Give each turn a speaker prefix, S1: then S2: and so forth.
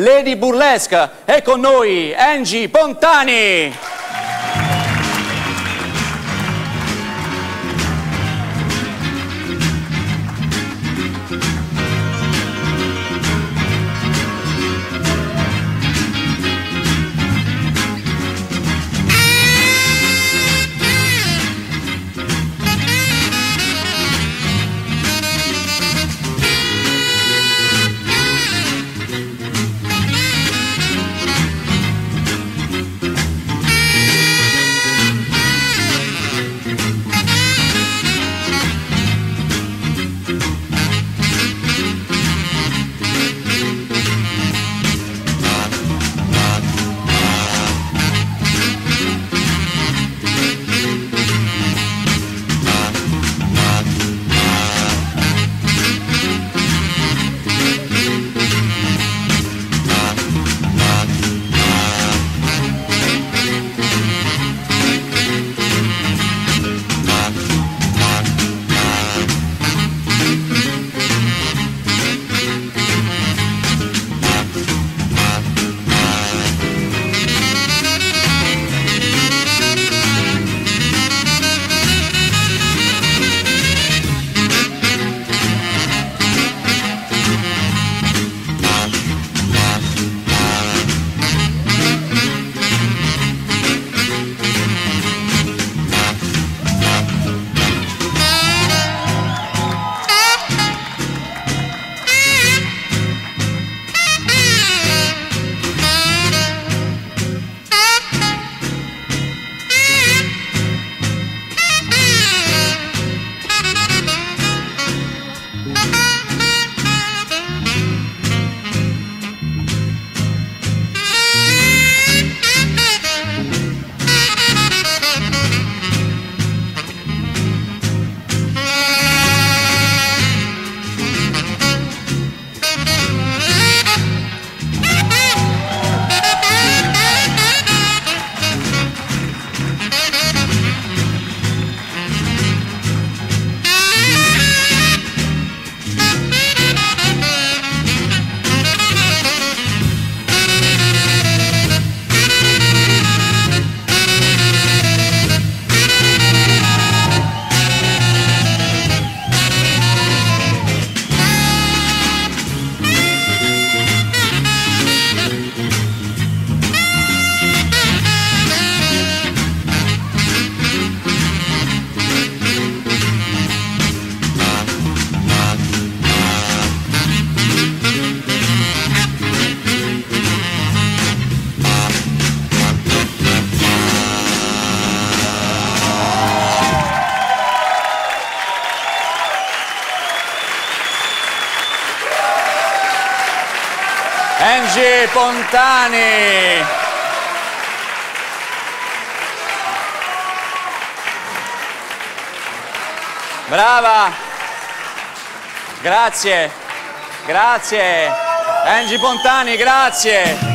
S1: Lady Burlesque è con noi Angie Pontani. Angie Pontani. Brava. Grazie. Grazie. Angie Pontani, grazie.